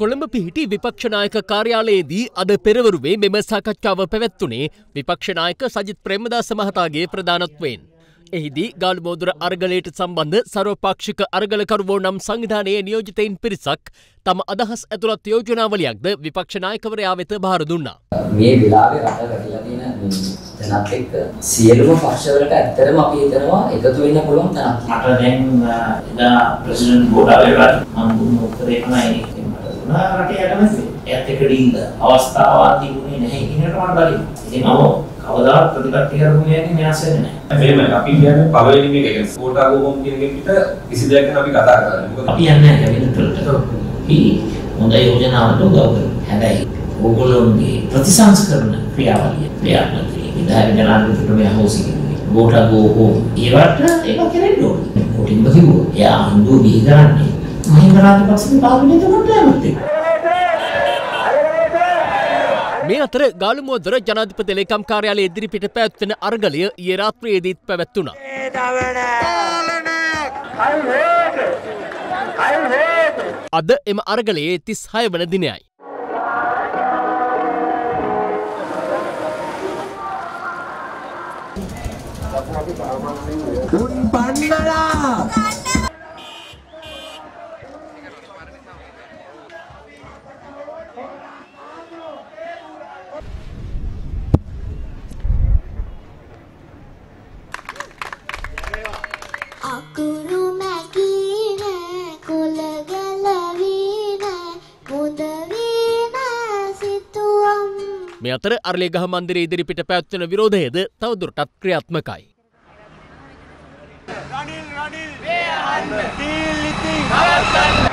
කොළඹ පිහිටි විපක්ෂනායක කාර්යාලයේදී අද පෙරවරුවේ මෙම සාකච්ඡාව පැවැත්වුණේ විපක්ෂනායක සජිත් ප්‍රේමදාස මහතාගේ ප්‍රධානත්වයෙන්. එහිදී ගාල්මෝදුර අර්ගලයට සම්බන්ධ සර්වපාක්ෂික අර්ගලකරුවෝ නම් සංවිධානයේ නියෝජිතයින් පිරිසක් තම අදහස් ඇතුළත් යෝජනාවලියක්ද විපක්ෂනායකවරයා වෙත භාර දුන්නා. මේ වෙලාවේ රට වැටිලා තියෙන තැනත් එක්ක සියලුම පක්ෂවලට ඇත්තටම අපි හිතනවා එකතු වෙන්න පුළුවන් තැනක්. මට දැන් එදා ප්‍රෙසිඩන්ට් ගෝඨාභය මම දුන්න උත්තරේ තමයි මට දුන්නා රටේ යටමැස්සේ. එයත් එක්ක ඩීල් අවස්ථාවක් තිබුණේ නැහැ කියන එකට මට බලින්න. ඉතින් මම කවදාවත් ප්‍රතිපත්ති කරුණේ නැහැ මෙයාස් වෙන්නේ නැහැ. මෙහෙම අපි කියන්නේ පළවෙනි මේක කියන්නේ ස්පෝටා ගෝම් කියන එක පිට කිසි දෙයක් ගැන අපි කතා කරන්නේ. මොකද අපි යන්නේ කැබිනට් වලට. අපි හොඳ යෝජනාවට උදව් කරනවා. හැබැයි ඕගොල්ලෝගේ ප්‍රතිසංස්කරණ ක්‍රියාවලිය ක්‍රියාත්මක කිරීම. විධායක ජනාධිපතිතුමා මේ අහෝසි කිව්වේ. ගෝඨා ගෝකෝ ඒවට ඒක කෙරෙන්න ඕනේ. කොටින්ම කිව්වා. එයා හින්දු බිහි කරන්නේ මහින්ද රාජපක්ෂගේ පාර්ලිමේන්තු කොට්ටාවත් එක්ක. මේ අතර ගාලුමුවදර ජනාධිපති ලේකම් කාර්යාලය ඉදිරිපිට පැවැත්වෙන අර්ගලය ඊයේ රාත්‍රියේදීත් පැවැත්වුණා. අද එම අර්ගලයේ තිස් හය වන දිනයයි. උන් පන්නලා අකුරු මැකී නෑ කොළ ගැලවී නෑ මුද වී නෑ සිතුවම් මේ අතර අරලේ ගහ මන්දිරය ඉදිරිපිට පැවැත්වෙන විරෝධයද තවදුරටත් ක්‍රියාත්මකයි. රනිල් රනිල් වේ අන්න දීල් ඉතින් නවත්තන්න